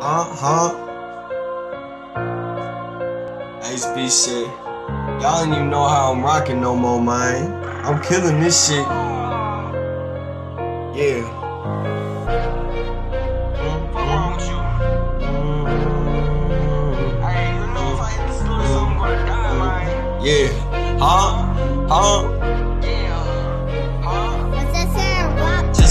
Uh huh. HB shit. Y'all don't even know how I'm rocking no more, man. I'm killing this shit. Yeah. Don't call you Hey you know why it's no the song for mine Yeah. Huh? Huh?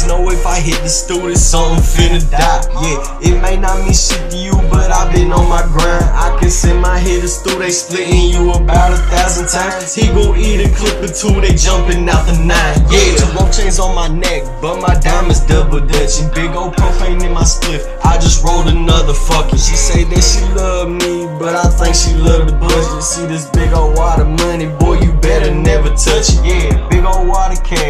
Know if I hit the studio, something finna die. Yeah, it may not mean shit to you, but I've been on my grind. I can send my hitters through, they splitting you about a thousand times. He gon' eat a clip or two, they jumping out the nine. Yeah, two rope chains on my neck, but my diamonds double dutching. Big old propane in my spliff. I just rolled another fucking. She say that she love me, but I think she love the budget. See this big old wad of money, boy, you better never touch it. Yeah,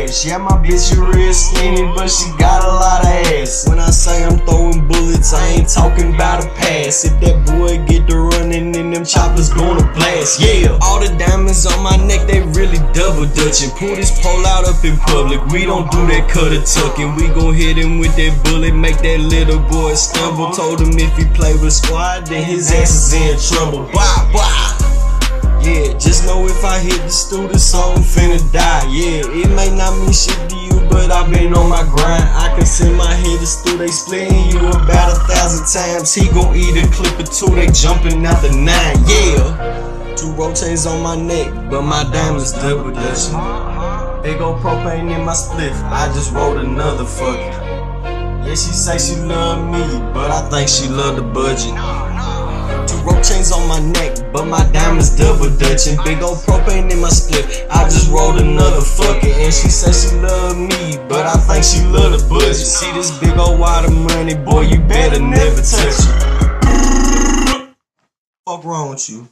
cash. Yeah, my bitch, you real skinny, but she got a lot of ass. When I say I'm throwing bullets, I ain't talking about a pass. If that boy get to running, then them choppers gonna blast. Yeah, all the diamonds on my neck, they really double dutching. Pull this pole out up in public. We don't do that cutter tucking. We gon' hit him with that bullet, make that little boy stumble. Told him if he play with squad, then his ass is in trouble. Bye, blah. Yeah, just know if I hit the studio, something finna die. Yeah, it may not mean shit to you, but I've been on my grind. I can send my hitters through, they splitting you about a thousand times. He gon' eat a clip or two, they jumping out the nine. Yeah, two rotates on my neck, but my diamonds double dutching. Big old propane in my spliff, I just rolled another fucking. Yeah, she say she love me, but I think she love the budget. Rope chains on my neck, but my diamonds double dutching. Big old propane in my split. I just rolled another fucking, and she said she love me, but I think she love the budget. See this big old wad of money, boy, you better never touch it. Fuck wrong with you?